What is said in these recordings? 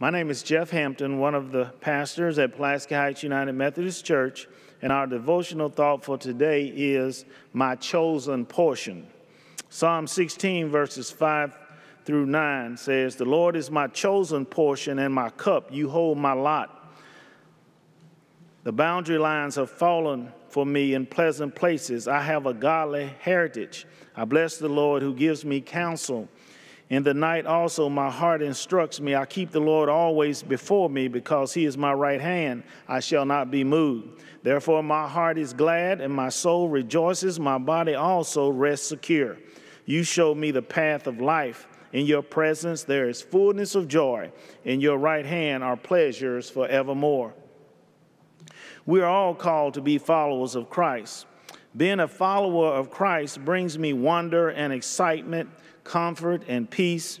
My name is Jeff Hampton, one of the pastors at Pulaski Heights United Methodist Church, and our devotional thought for today is My Chosen Portion. Psalm 16, verses 5 through 9 says, The Lord is my chosen portion and my cup. You hold my lot. The boundary lines have fallen for me in pleasant places. I have a godly heritage. I bless the Lord who gives me counsel. In the night also my heart instructs me. I keep the Lord always before me because he is my right hand. I shall not be moved. Therefore my heart is glad and my soul rejoices. My body also rests secure. You show me the path of life. In your presence there is fullness of joy. In your right hand are pleasures forevermore. We are all called to be followers of Christ. Being a follower of Christ brings me wonder and excitement comfort, and peace,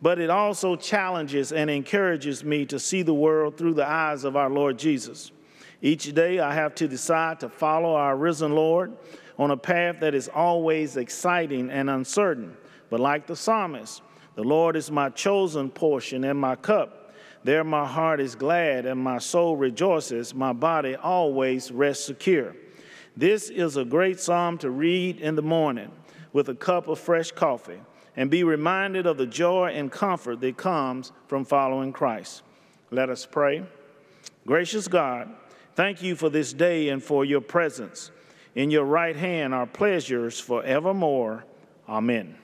but it also challenges and encourages me to see the world through the eyes of our Lord Jesus. Each day I have to decide to follow our risen Lord on a path that is always exciting and uncertain. But like the psalmist, the Lord is my chosen portion and my cup. There my heart is glad and my soul rejoices. My body always rests secure. This is a great psalm to read in the morning with a cup of fresh coffee and be reminded of the joy and comfort that comes from following Christ. Let us pray. Gracious God, thank you for this day and for your presence. In your right hand are pleasures forevermore. Amen.